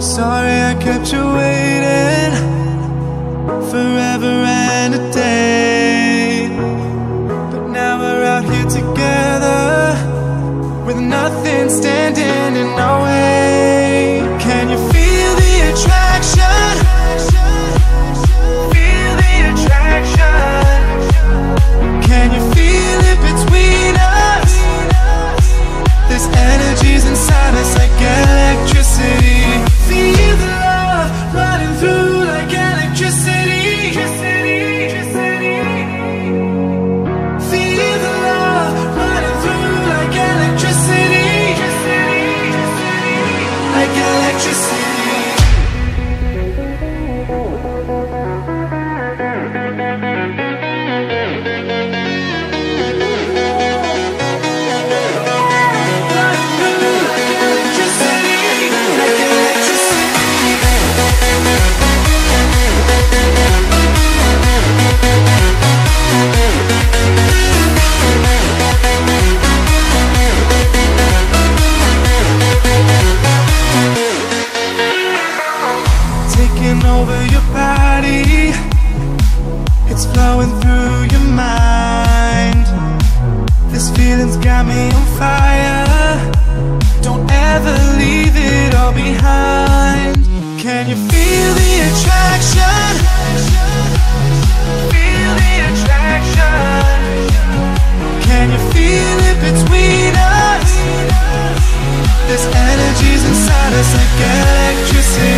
Sorry I kept you waiting forever and a day. But now we're out here together with nothing standing in our way. Can you feel the attraction? Feel the attraction. Can you feel it between us? This inside us This feeling's got me on fire. Don't ever leave it all behind. Can you feel the attraction? Feel the attraction. Can you feel it between us? This energy's inside us like electricity.